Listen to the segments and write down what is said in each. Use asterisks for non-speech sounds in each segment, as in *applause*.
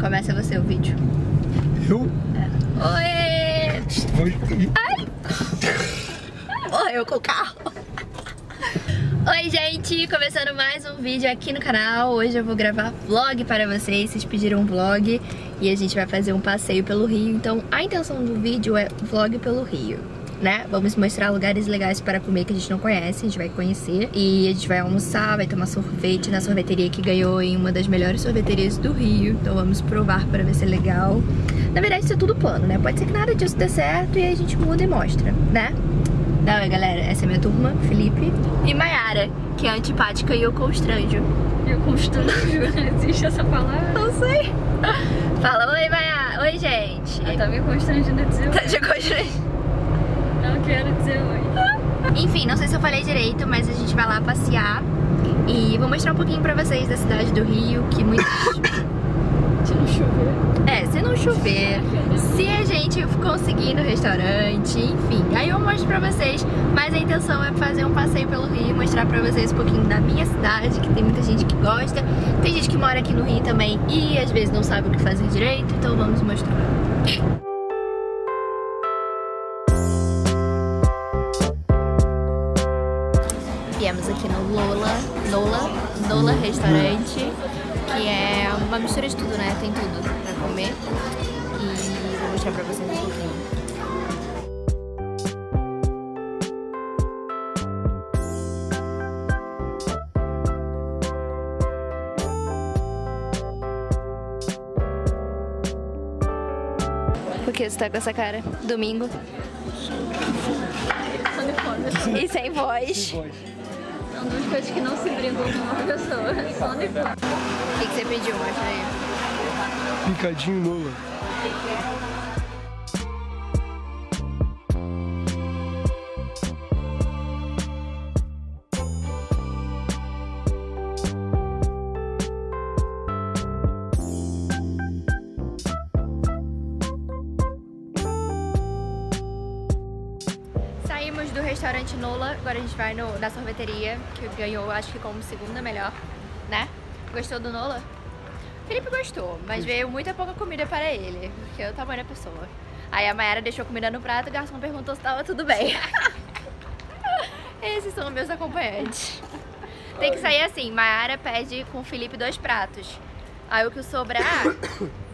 Começa você o vídeo. Eu? Oi! Vou... Ai! Oi, eu com o carro. Oi, gente! Começando mais um vídeo aqui no canal. Hoje eu vou gravar vlog para vocês. Vocês pediram um vlog e a gente vai fazer um passeio pelo Rio. Então, a intenção do vídeo é vlog pelo Rio né? Vamos mostrar lugares legais para comer que a gente não conhece, a gente vai conhecer. E a gente vai almoçar, vai tomar sorvete na sorveteria que ganhou em uma das melhores sorveterias do Rio. Então vamos provar para ver se é legal. Na verdade, isso é tudo plano, né? Pode ser que nada disso dê certo e aí a gente muda e mostra, né? Então, galera, essa é minha turma, Felipe e Mayara, que é antipática e eu constranjo. Eu constranjo? *laughs* Existe essa palavra? Não sei. Fala, oi, Mayara. Oi, gente. Ah, tá me constrangendo a dizer Tá te constrangendo. Não quero dizer oi. Enfim, não sei se eu falei direito, mas a gente vai lá passear e vou mostrar um pouquinho pra vocês da cidade do Rio, que muitos... *coughs* Se não chover. É, se não chover, se a gente conseguir ir no restaurante, enfim. Aí eu mostro pra vocês, mas a intenção é fazer um passeio pelo Rio, mostrar pra vocês um pouquinho da minha cidade, que tem muita gente que gosta. Tem gente que mora aqui no Rio também e às vezes não sabe o que fazer direito, então vamos mostrar. Viemos aqui no Lola, Lola, Lola Restaurante, que é uma mistura de tudo, né? Tem tudo pra comer. E vou mostrar pra vocês um pouquinho. Por que você tá com essa cara? Domingo. Só de fome. E sem voz. São duas coisas que não se brincam com uma pessoa. *laughs* Só de fome. O que, que você pediu, mostra aí. Picadinho Nola. Restaurante Nola, agora a gente vai no, na sorveteria, que ganhou acho que como segunda melhor, né? Gostou do Nola? Felipe gostou, mas veio muita pouca comida para ele, porque é o tamanho da pessoa. Aí a Mayara deixou comida no prato e o garçom perguntou se tava tudo bem. *laughs* Esses são meus acompanhantes. Tem que sair assim, Mayara pede com o Felipe dois pratos. Aí o que sobrar, *coughs*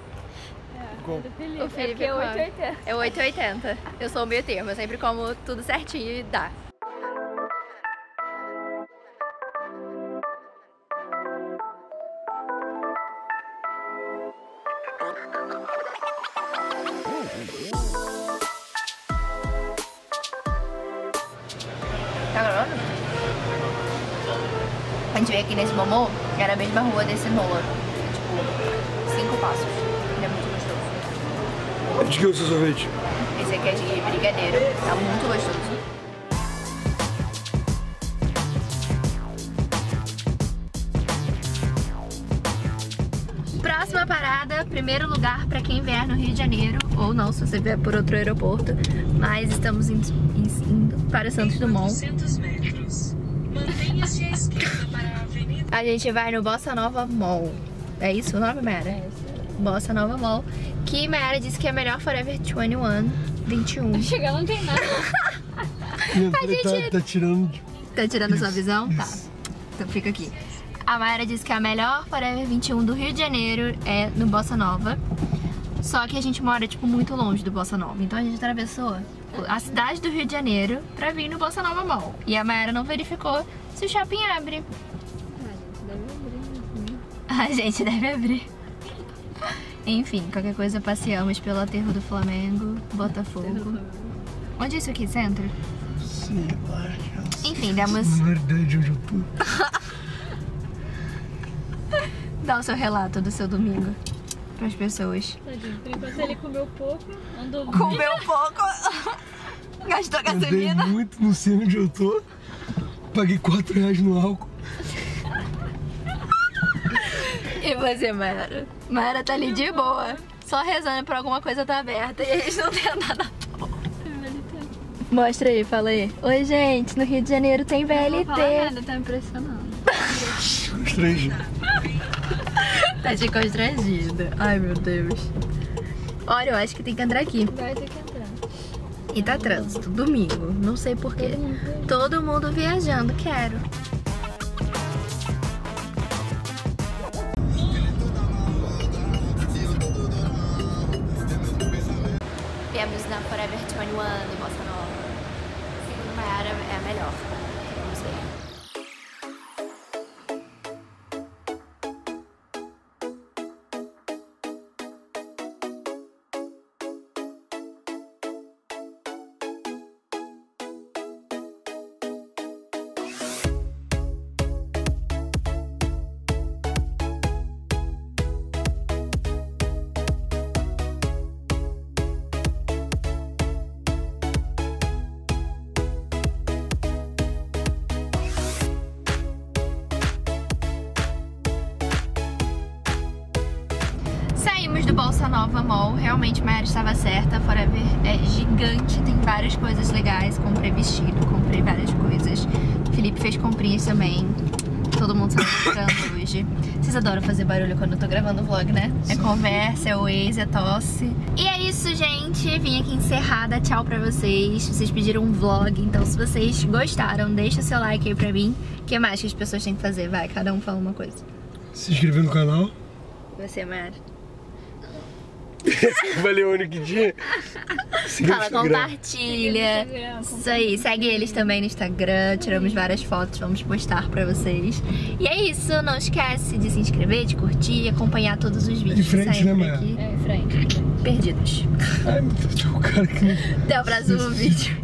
Felipe. o Felipe é é come. 880. É 880. Eu sou o meio termo, eu sempre como tudo certinho e dá. Tá gravando? A gente veio aqui nesse momô, que era a mesma rua desse Nola. Tipo, cinco passos. É. De que é o seu sorvete? Esse aqui é de brigadeiro, tá muito gostoso. Próxima parada, primeiro lugar para quem vier no Rio de Janeiro, ou não, se você vier por outro aeroporto, mas estamos indo, indo para Santos Dumont. 200 metros. Mantenha-se à esquerda para a avenida. A gente vai no Bossa Nova Mall. É isso o nome, Mayara? Bossa Nova Mall. Que Mayara disse que é melhor Forever 21, 21. Chegar não tem nada. *laughs* A gente- tá, tá tirando. Tá tirando a sua Isso, visão? Tá. isso. Então fica aqui. A Mayara disse que a melhor Forever 21 do Rio de Janeiro é no Bossa Nova. Só que a gente mora, tipo, muito longe do Bossa Nova. Então a gente atravessou a cidade do Rio de Janeiro pra vir no Bossa Nova Mall. E a Mayara não verificou se o shopping abre. *laughs* A gente deve abrir. Enfim, qualquer coisa passeamos pelo aterro do Flamengo, Botafogo. Onde é isso aqui? Centro? Sei lá. Enfim, demos. Na verdade, onde eu tô. *laughs* Dá o seu relato do seu domingo para as pessoas. Tadinho, por enquanto ele comeu pouco, andou *laughs* Comeu pouco. *laughs* Gastou Andei muito, não sei onde eu tô. Paguei 4 reais no álcool. E você, Mayara? Mayara tá ali de boa. Só rezando pra alguma coisa tá aberta e gente não tem nada. Mostra aí, fala aí. Oi, gente, no Rio de Janeiro tem Não vou falar VLT. nada, tá impressionando. *laughs* Os três. Achei constrangido. Ai, meu Deus. Olha, eu acho que tem que entrar aqui. Vai ter que entrar. E tá trânsito, domingo. Não sei porquê. Todo mundo viajando, quero. Viemos na Forever 21 do Bossa Nova. Segundo Mayara, é a melhor. Vamos ver. Bolsa Nova Mall, realmente Mayara estava certa, Forever é gigante, tem várias coisas legais, comprei vestido, comprei várias coisas. Felipe fez comprinhas também, todo mundo saiu comprando hoje. Vocês adoram fazer barulho quando eu tô gravando o vlog, né? É conversa, é Waze, é tosse. E é isso, gente, vim aqui encerrada, tchau pra vocês. Vocês pediram um vlog, então se vocês gostaram, deixa seu like aí pra mim. O que mais que as pessoas têm que fazer? Vai, cada um fala uma coisa. Se inscrever no canal. Você, Mayara. *laughs* Valeu, único que. Siga no Fala, compartilha. Instagram, Isso aí, segue eles também no Instagram, tiramos várias fotos, vamos postar pra vocês. E é isso, não esquece de se inscrever, de curtir, acompanhar todos os vídeos Em frente, que saem né, por Maia? aqui. É, em frente. Perdidos. Ai, meu Deus, o cara que não... Até o próximo *laughs* vídeo.